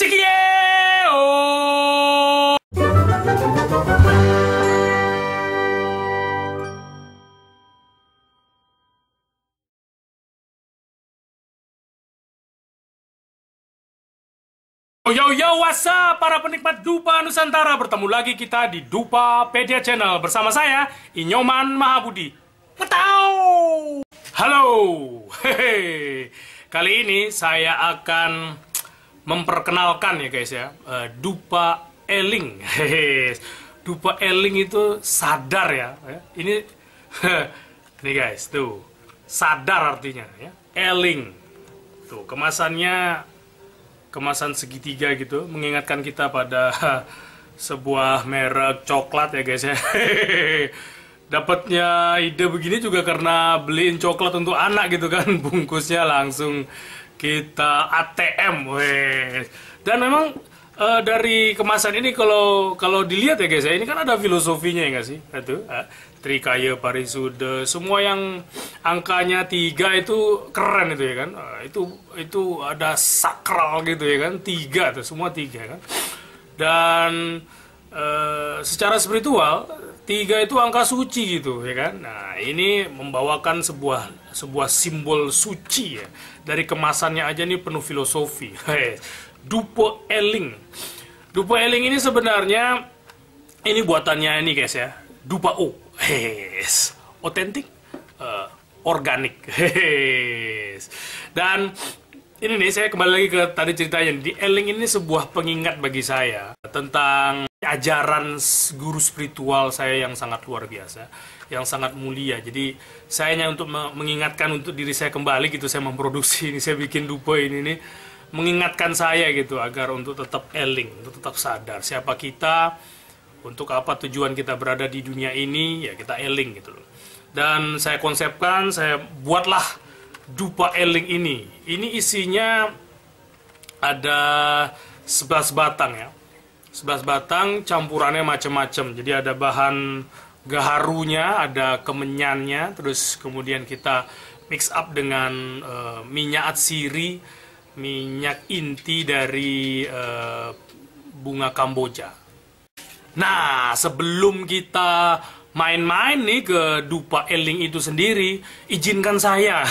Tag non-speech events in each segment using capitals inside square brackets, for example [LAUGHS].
Cikiyeo! Yo yo what's up para penikmat Dupa Nusantara? Bertemu lagi kita di Dupa Pedia Channel Bersama saya Inyoman Mahabudi. Petau! Halo! Hehe. Kali ini saya akan memperkenalkan ya guys ya. Eh, Dupa Eling. [LAUGHS] Dupa Eling itu sadar ya ya. Ini [LAUGHS] Ini guys tuh. Sadar artinya ya. Eling. Tuh kemasannya kemasan segitiga gitu mengingatkan kita pada [LAUGHS] sebuah merek coklat ya guys ya. Dapatnya ide begini juga karena beliin coklat untuk anak gitu kan. Bungkusnya langsung kita ATM weh. Dan memang eh, dari kemasan ini kalau kalau dilihat ya guys ya ini kan ada filosofinya ya nggak sih? Itu eh, Trikaya Parisude semua yang angkanya tiga itu keren itu ya kan? Eh, itu itu ada sakral gitu ya kan? Tiga tuh semua tiga kan? Dan eh, secara spiritual tiga itu angka suci gitu ya kan? Nah ini membawakan sebuah sebuah simbol suci ya. Dari kemasannya aja nih penuh filosofi. [LAUGHS] Dupo Eling. Dupo Eling ini sebenarnya ini buatannya ini guys ya. Dupa O. Hes, otentik, eh, organik. [LAUGHS] Hes. Dan ini nih saya kembali lagi ke tadi ceritanya. Di Eling ini sebuah pengingat bagi saya tentang ajaran guru spiritual saya yang sangat luar biasa, yang sangat mulia. Jadi saya hanya untuk me- mengingatkan untuk diri saya kembali gitu saya memproduksi ini, saya bikin dupo ini nih mengingatkan saya gitu agar untuk tetap eling, untuk tetap sadar. Siapa kita, untuk apa tujuan kita berada di dunia ini ya kita eling gitu loh. Dan saya konsepkan saya buatlah dupa eling ini. Ini isinya ada 11 batang ya. 11 batang campurannya macam-macam. Jadi ada bahan gaharunya ada kemenyannya terus kemudian kita mix up dengan eh, minyak atsiri minyak inti dari eh, bunga kamboja. Nah, sebelum kita main-main nih ke Dupa Eling itu sendiri, izinkan saya.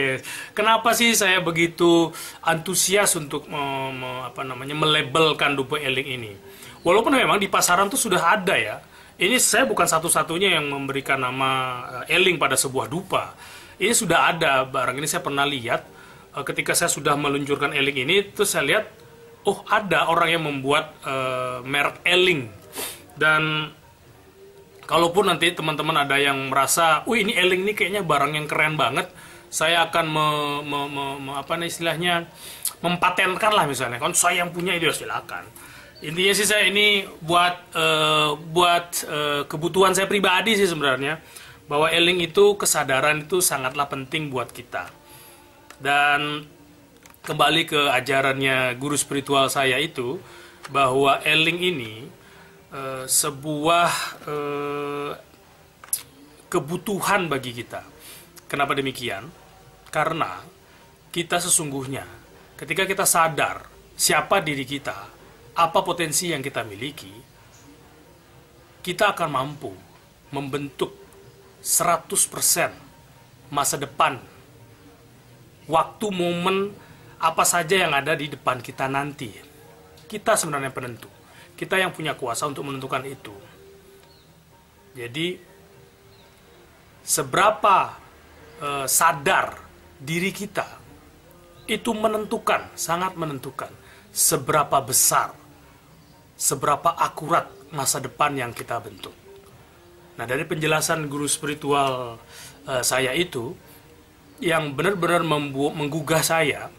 [LAUGHS] Kenapa sih saya begitu antusias untuk me- me- apa namanya melabelkan Dupa Eling ini? Walaupun memang di pasaran tuh sudah ada ya. Ini saya bukan satu-satunya yang memberikan nama eh, Eling pada sebuah dupa. Ini sudah ada barang ini saya pernah lihat eh, ketika saya sudah meluncurkan Eling ini terus saya lihat oh ada orang yang membuat eh, merek Eling dan kalaupun nanti teman-teman ada yang merasa, wih ini Eling ini kayaknya barang yang keren banget, saya akan me, me- me- me- apa nih istilahnya mempatenkan lah misalnya, kan saya yang punya itu ya silakan. Intinya sih saya ini buat eh, buat eh, kebutuhan saya pribadi sih sebenarnya bahwa Eling itu kesadaran itu sangatlah penting buat kita. Dan kembali ke ajarannya guru spiritual saya itu bahwa Eling ini eh, sebuah eh, kebutuhan bagi kita. Kenapa demikian? Karena kita sesungguhnya ketika kita sadar siapa diri kita, apa potensi yang kita miliki, kita akan mampu membentuk 100% masa depan waktu momen apa saja yang ada di depan kita nanti. Kita sebenarnya penentu. Kita yang punya kuasa untuk menentukan itu. Jadi seberapa eh, sadar diri kita itu menentukan, sangat menentukan seberapa besar, seberapa akurat masa depan yang kita bentuk. Nah, dari penjelasan guru spiritual eh, saya itu yang benar-benar menggugah saya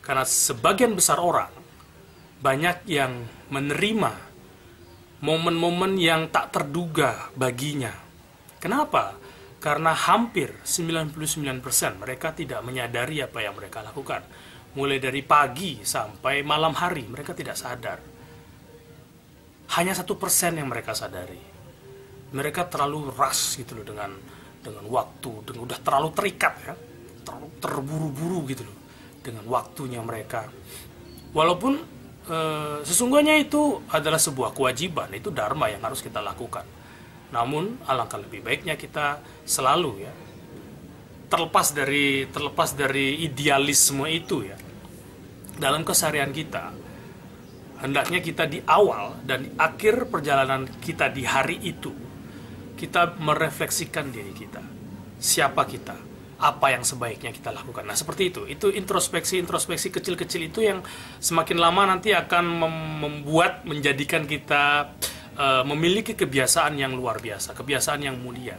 karena sebagian besar orang banyak yang menerima momen-momen yang tak terduga baginya. Kenapa? Karena hampir 99% mereka tidak menyadari apa yang mereka lakukan. Mulai dari pagi sampai malam hari mereka tidak sadar. Hanya satu persen yang mereka sadari. Mereka terlalu rush gitu loh dengan dengan waktu, dengan udah terlalu terikat ya, terlalu terburu-buru gitu loh dengan waktunya mereka walaupun eh, sesungguhnya itu adalah sebuah kewajiban itu dharma yang harus kita lakukan. Namun alangkah lebih baiknya kita selalu ya terlepas dari terlepas dari idealisme itu ya dalam keseharian kita hendaknya kita di awal dan di akhir perjalanan kita di hari itu kita merefleksikan diri kita. Siapa kita apa yang sebaiknya kita lakukan. Nah seperti itu. Itu introspeksi introspeksi kecil-kecil itu yang semakin lama nanti akan mem- membuat menjadikan kita uh, memiliki kebiasaan yang luar biasa kebiasaan yang mulia.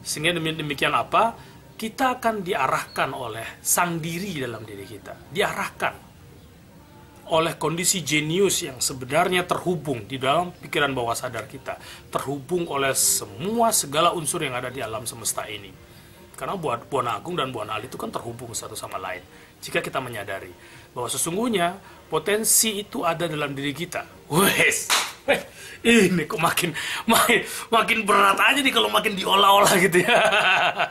Sehingga demi- demikian apa kita akan diarahkan oleh sang diri dalam diri kita. Diarahkan oleh kondisi jenius yang sebenarnya terhubung di dalam pikiran bawah sadar kita, terhubung oleh semua segala unsur yang ada di alam semesta ini. Karena buat Buana Agung dan Buana Ali itu kan terhubung satu sama lain. Jika kita menyadari bahwa sesungguhnya potensi itu ada dalam diri kita. Wes, ini kok makin makin makin berat aja nih kalau makin diolah-olah gitu ya.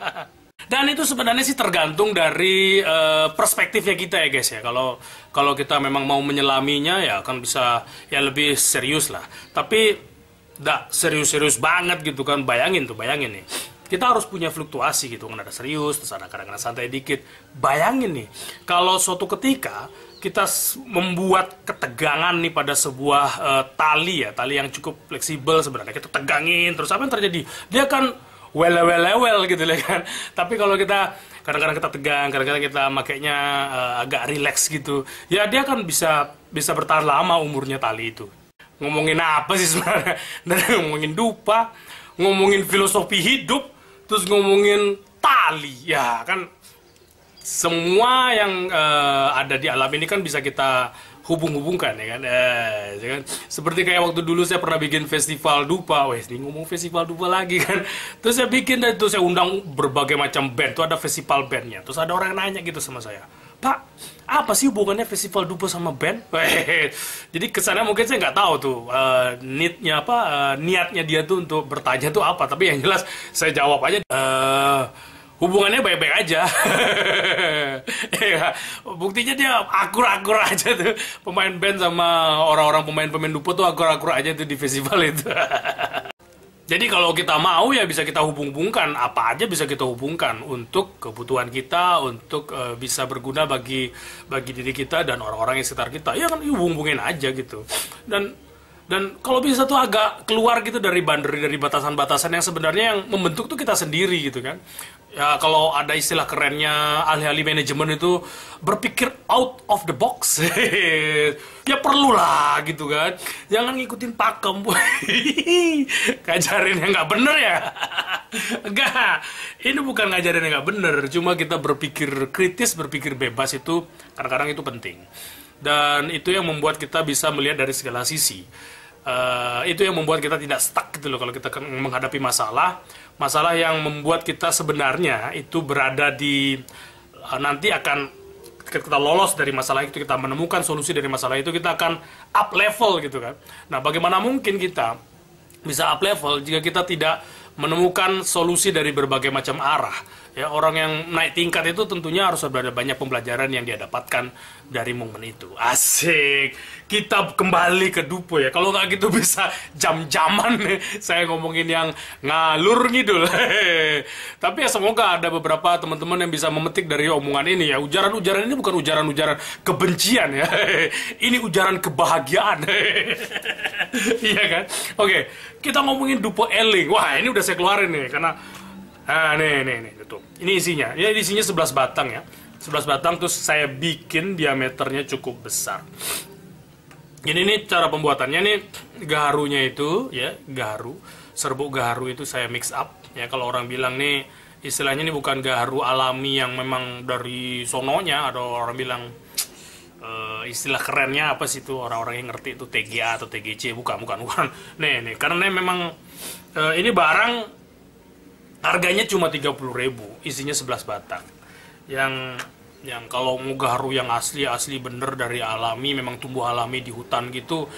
[LAUGHS] Dan itu sebenarnya sih tergantung dari uh, perspektifnya kita ya guys ya. Kalau kalau kita memang mau menyelaminya ya akan bisa ya lebih serius lah. Tapi tidak serius-serius banget gitu kan. Bayangin tuh, bayangin nih. Kita harus punya fluktuasi gitu kan ada serius, terus ada kadang-kadang santai dikit. Bayangin nih, kalau suatu ketika kita membuat ketegangan nih pada sebuah uh, tali ya, tali yang cukup fleksibel sebenarnya kita tegangin, terus apa yang terjadi? Dia akan well well well gitu lah kan [LAUGHS] tapi kalau kita kadang-kadang kita tegang kadang-kadang kita makainya uh, agak relax gitu ya dia kan bisa bisa bertahan lama umurnya tali itu ngomongin apa sih sebenarnya [LAUGHS] ngomongin dupa ngomongin filosofi hidup terus ngomongin tali. Ya kan semua yang uh, ada di alam ini kan bisa kita hubung-hubungkan ya kan? Eh, ya kan? Seperti kayak waktu dulu saya pernah bikin festival dupa. Wes nih ngomong festival dupa lagi kan? Terus saya bikin dan itu saya undang berbagai macam band. Tuh ada festival bandnya. Terus ada orang nanya gitu sama saya pak apa sih hubungannya festival dupa sama band? [LAUGHS] Jadi kesannya mungkin saya nggak tahu tuh uh, niatnya apa uh, niatnya dia tuh untuk bertanya tuh apa. Tapi yang jelas saya jawab aja uh, hubungannya baik-baik aja. [LAUGHS] ya, buktinya dia akur-akur aja tuh. Pemain band sama orang-orang pemain-pemain dupo tuh akur-akur aja tuh di festival itu. [LAUGHS] Jadi kalau kita mau ya bisa kita hubung-hubungkan apa aja bisa kita hubungkan untuk kebutuhan kita, untuk uh, bisa berguna bagi bagi diri kita dan orang-orang yang sekitar kita. Ya kan hubung-hubungin aja gitu. Dan dan kalau bisa tuh agak keluar gitu dari boundary dari batasan-batasan yang sebenarnya yang membentuk tuh kita sendiri gitu kan. Ya kalau ada istilah kerennya ahli-ahli manajemen itu berpikir out of the box. [LAUGHS] Ya perlu lah gitu kan. Jangan ngikutin pakem [LAUGHS] ngajarin yang nggak bener ya? [LAUGHS] Enggak ini bukan ngajarin yang nggak bener cuma kita berpikir kritis berpikir bebas itu kadang-kadang itu penting dan itu yang membuat kita bisa melihat dari segala sisi. Uh, itu yang membuat kita tidak stuck gitu loh kalau kita menghadapi masalah. Masalah yang membuat kita sebenarnya itu berada di uh, nanti akan kita lolos dari masalah itu kita menemukan solusi dari masalah itu kita akan up level gitu kan. Nah bagaimana mungkin kita bisa up level jika kita tidak menemukan solusi dari berbagai macam arah ya orang yang naik tingkat itu tentunya harus ada banyak pembelajaran yang dia dapatkan dari momen itu. Asik. Kita kembali ke dupo ya. Kalau nggak gitu [LAUGHS] bisa jam-jaman nih. Saya ngomongin yang ngalur ngidul. [LAUGHS] Tapi ya semoga ada beberapa teman-teman yang bisa memetik dari omongan ini ya. Ujaran-ujaran ini bukan ujaran-ujaran kebencian ya. [LAUGHS] Ini ujaran kebahagiaan. Iya kan? Oke kita ngomongin dupo eling. Wah ini udah saya keluarin nih karena Nah, nih, nih, nih. Ini isinya. Ya, isinya 11 batang ya. 11 batang terus saya bikin diameternya cukup besar. Ini nih cara pembuatannya nih gaharunya itu ya, gaharu. Serbuk gaharu itu saya mix up. Ya, kalau orang bilang nih istilahnya ini bukan gaharu alami yang memang dari sononya atau orang bilang uh, istilah kerennya apa sih itu orang-orang yang ngerti itu TGA atau TGC bukan bukan bukan nih nih karena memang uh, ini barang harganya cuma 30 ribu isinya 11 batang. Yang yang kalau mau garu yang asli asli bener dari alami memang tumbuh alami di hutan gitu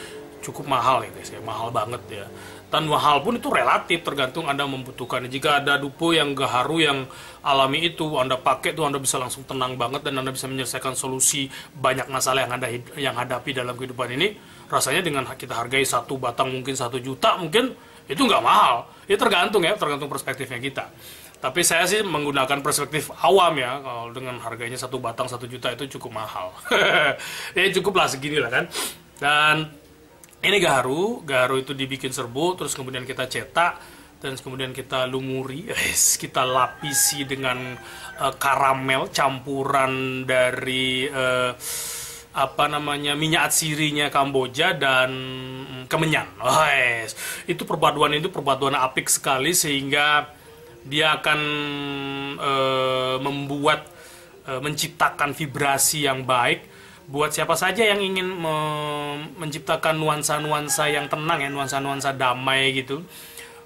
cukup mahal ya guys ya mahal banget ya. Dan mahal pun itu relatif tergantung anda membutuhkannya. Jika ada dupo yang gaharu yang alami itu anda pakai tuh anda bisa langsung tenang banget dan anda bisa menyelesaikan solusi banyak masalah yang anda yang hadapi dalam kehidupan ini. Rasanya dengan kita hargai satu batang mungkin satu juta mungkin itu nggak mahal. Ya tergantung ya tergantung perspektifnya kita. Tapi saya sih menggunakan perspektif awam ya kalau dengan harganya satu batang satu juta itu cukup mahal. [LAUGHS] Ya cukup lah segini lah kan. Dan ini gaharu gaharu itu dibikin serbu terus kemudian kita cetak dan kemudian kita lumuri [LAUGHS] kita lapisi dengan uh, karamel campuran dari uh, apa namanya minyak atsirinya Kamboja dan kemenyan oh, yes. itu perpaduan itu perpaduan apik sekali sehingga dia akan uh, membuat uh, menciptakan vibrasi yang baik buat siapa saja yang ingin me menciptakan nuansa-nuansa yang tenang ya nuansa-nuansa damai gitu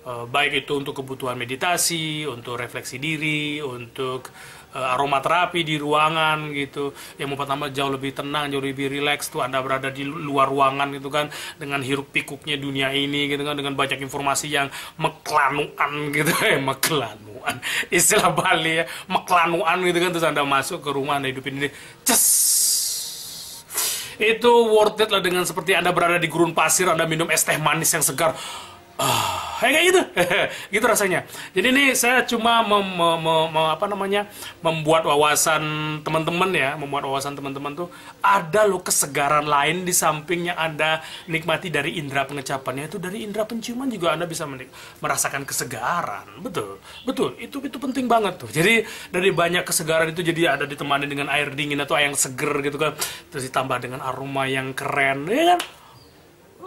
uh, baik itu untuk kebutuhan meditasi untuk refleksi diri untuk uh, aromaterapi di ruangan gitu. Yang membuat anda jauh lebih tenang jauh lebih rileks tuh anda berada di luar ruangan gitu kan dengan hiruk pikuknya dunia ini gitu kan dengan banyak informasi yang meklanuan gitu. Ya [LAUGHS] meklanuan. Istilah Bali ya meklanuan gitu kan. Terus anda masuk ke rumah anda hidupin ini ces. Itu worth it lah dengan seperti Anda berada di gurun pasir, Anda minum es teh manis yang segar. Ah, kayak gitu, [LAUGHS] gitu rasanya. Jadi ini saya cuma mem, mem, mem, apa namanya membuat wawasan teman-teman ya, membuat wawasan teman-teman tuh ada loh kesegaran lain di samping yang anda nikmati dari indera pengecapannya itu dari indera penciuman juga anda bisa merasakan kesegaran, betul, betul. Itu itu penting banget tuh. Jadi dari banyak kesegaran itu jadi ada ditemani dengan air dingin atau air yang seger gitu kan, terus ditambah dengan aroma yang keren, ya kan?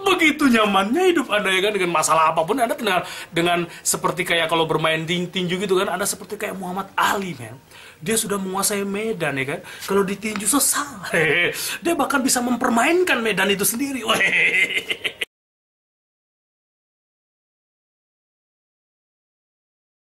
Begitu nyamannya hidup anda ya kan? Dengan masalah apa pun anda dengan dengan seperti kayak kalau bermain tinju gitu kan anda seperti kayak Muhammad Ali men. Dia sudah menguasai medan ya kan? Kalau ditinju selesai [LAUGHS] dia bahkan bisa mempermainkan medan itu sendiri.